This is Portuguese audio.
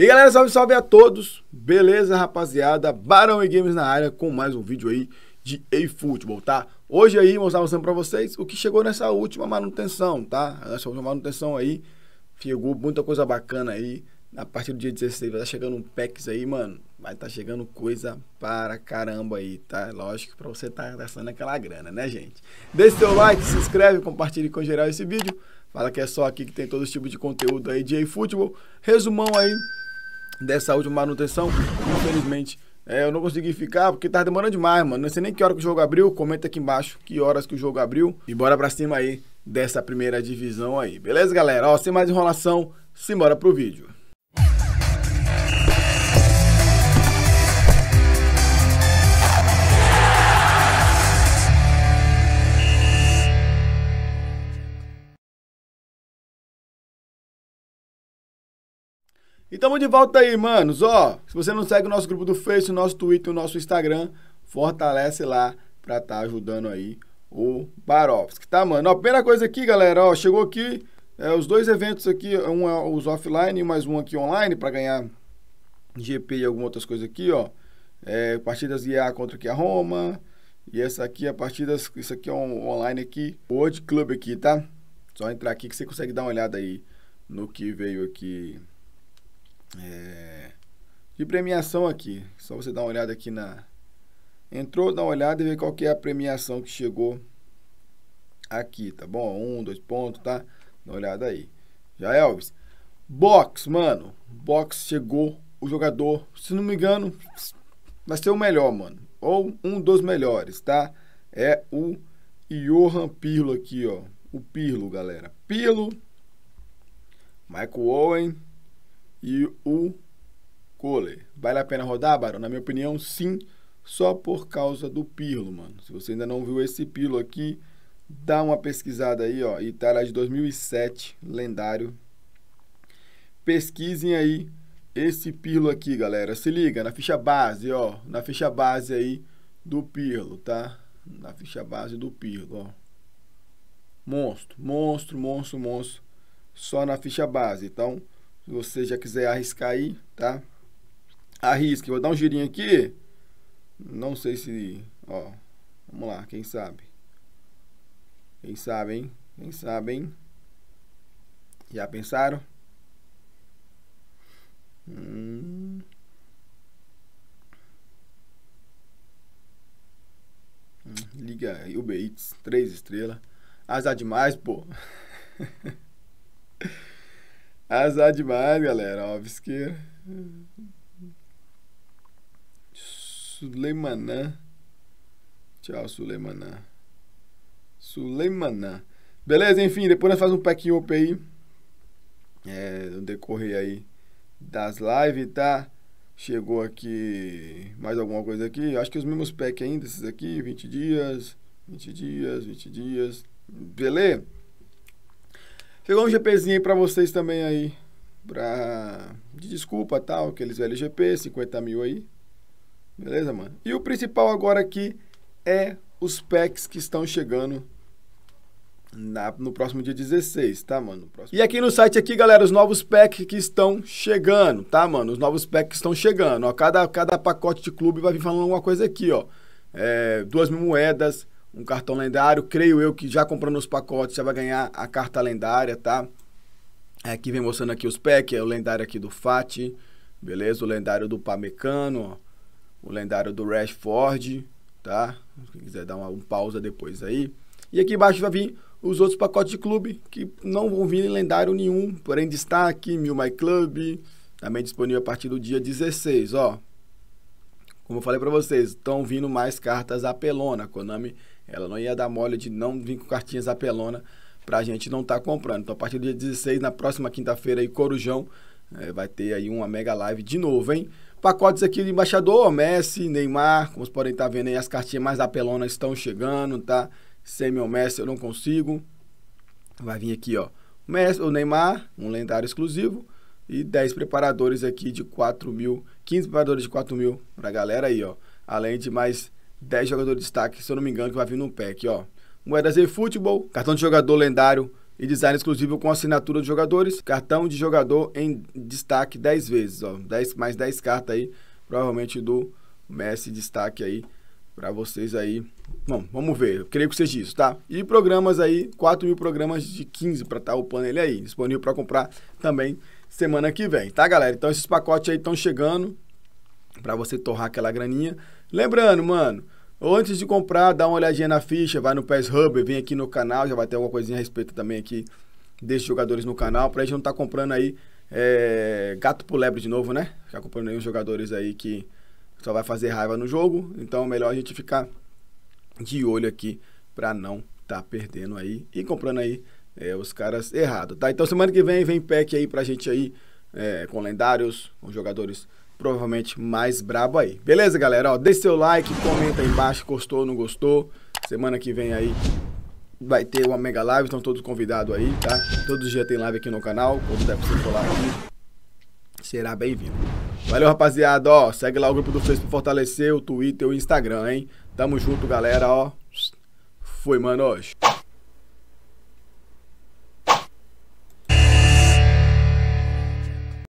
E galera, salve, salve a todos. Beleza, rapaziada? Barão e Games na área com mais um vídeo aí de eFootball, tá? Hoje aí, mostrar mostrando pra vocês o que chegou nessa última manutenção, tá? Nessa última manutenção aí, chegou muita coisa bacana aí. A partir do dia 16 vai estar tá chegando um packs aí, mano. Vai estar tá chegando coisa para caramba aí, tá? Lógico, pra você tá gastando aquela grana, né, gente? Deixe seu like, se inscreve, compartilhe com geral esse vídeo. Fala que é só aqui que tem todo esse tipo de conteúdo aí de eFootball. Resumão aí dessa última manutenção. Infelizmente, é, eu não consegui ficar porque tá demorando demais, mano. Não sei nem que hora que o jogo abriu. Comenta aqui embaixo que horas que o jogo abriu. E bora pra cima aí dessa primeira divisão aí. Beleza, galera? Ó, sem mais enrolação, simbora pro vídeo. E tamo de volta aí, manos. Ó, se você não segue o nosso grupo do Face, o nosso Twitter, o nosso Instagram, fortalece lá pra estar tá ajudando aí o Barovski, tá, mano? Ó, primeira coisa aqui, galera, ó, chegou aqui é, os dois eventos aqui, um é os offline e mais um aqui online para ganhar GP e algumas outras coisas aqui, ó. É, partidas IA contra aqui a Roma. E essa aqui é partidas, isso aqui é um online aqui, World Club aqui, tá? Só entrar aqui que você consegue dar uma olhada aí no que veio aqui é, de premiação aqui. Só você dar uma olhada aqui na. Entrou, dá uma olhada e ver qual que é a premiação que chegou aqui, tá bom? Um, dois pontos, tá? Dá uma olhada aí. Já Elvis. Box, mano. Box chegou o jogador, se não me engano, vai ser o melhor, mano. Ou um dos melhores, tá? É o Johan Pirlo aqui, ó. O Pirlo, galera. Pirlo, Michael Owen, e o Kohler. Vale a pena rodar, Barão? Na minha opinião, sim, só por causa do Pirlo, mano. Se você ainda não viu esse Pirlo aqui, dá uma pesquisada aí, ó. Itália de 2007, lendário. Pesquisem aí esse Pirlo aqui, galera. Se liga, na ficha base, ó. Na ficha base aí do Pirlo, tá? Na ficha base do Pirlo, ó. Monstro, monstro, monstro, monstro. Só na ficha base. Então, se você já quiser arriscar aí, tá? Arrisque. Vou dar um girinho aqui. Não sei se... Ó, vamos lá, quem sabe? Quem sabe, hein? Quem sabe, hein? Já pensaram? Hum... liga o Bates, três estrelas. Azar demais, pô. Azar demais, galera. Visqueira. Suleimanã. Tchau, Suleimanã. Suleimanã. Beleza, enfim, depois nós fazemos um packing up aí. É, no decorrer aí das lives, tá? Chegou aqui mais alguma coisa aqui. Acho que os mesmos packs ainda, esses aqui, 20 dias, 20 dias, 20 dias. Beleza? Chegou um GPzinho aí pra vocês também aí. Pra... De desculpa tal, aqueles LGP, 50 mil aí. Beleza, mano? E o principal agora aqui é os packs que estão chegando na, no próximo dia 16, tá, mano? E aqui no site aqui, galera, os novos packs que estão chegando, tá, mano? Os novos packs estão chegando, ó. Cada, cada pacote de clube vai vir falando alguma coisa aqui, ó. É, duas mil moedas, um cartão lendário. Creio eu que já comprando os pacotes já vai ganhar a carta lendária, tá? É, aqui vem mostrando aqui os packs, é o lendário aqui do Fati, beleza? O lendário do Pamecano, ó. o lendário do Rashford, tá? Quem quiser dar uma, uma pausa depois aí. E aqui embaixo vai vir os outros pacotes de clube que não vão vir em lendário nenhum, porém destaque, Mil My Club, também disponível a partir do dia 16, ó. Como eu falei para vocês, estão vindo mais cartas apelona. Konami ela não ia dar mole de não vir com cartinhas apelona pra gente não estar tá comprando. Então, a partir do dia 16, na próxima quinta-feira, aí, Corujão, é, vai ter aí uma mega live de novo, hein? Pacotes aqui de embaixador, Messi, Neymar, como vocês podem estar tá vendo aí, as cartinhas mais apelonas estão chegando, tá? Semi ou Messi eu não consigo. Vai vir aqui, ó, Messi, o Neymar, um lendário exclusivo, e 10 preparadores aqui de 4 mil, 15 preparadores de 4 mil pra galera aí, ó. Além de mais 10 jogadores de destaque, se eu não me engano, que vai vir no pack, ó. Moedas e futebol, cartão de jogador lendário e design exclusivo com assinatura de jogadores. Cartão de jogador em destaque 10 vezes, ó. 10, mais 10 cartas aí, provavelmente do Messi destaque aí para vocês aí. Bom, vamos ver, eu creio que seja isso, tá? E programas aí, 4 mil programas de 15 para estar tá upando ele aí, disponível para comprar também semana que vem, tá, galera? Então esses pacotes aí estão chegando para você torrar aquela graninha. Lembrando, mano, antes de comprar, dá uma olhadinha na ficha, vai no PES Hub, vem aqui no canal, já vai ter alguma coisinha a respeito também aqui desses jogadores no canal, pra gente não tá comprando aí é, gato por lebre de novo, né? Ficar comprando aí uns jogadores aí que só vai fazer raiva no jogo, então é melhor a gente ficar de olho aqui pra não tá perdendo aí e comprando aí é, os caras errados, tá? Então semana que vem vem pack aí pra gente aí é, com lendários, com jogadores provavelmente mais brabo aí. Beleza, galera? Ó, deixe seu like, comenta aí embaixo, gostou, não gostou. Semana que vem aí vai ter uma mega live, estão todos convidados aí, tá? Todos os dias tem live aqui no canal, quando der pra você colar aqui, será bem-vindo. Valeu, rapaziada, ó, segue lá o grupo do Facebook fortalecer, o Twitter, o Instagram, hein? Tamo junto, galera, ó. Foi, mano, hoje.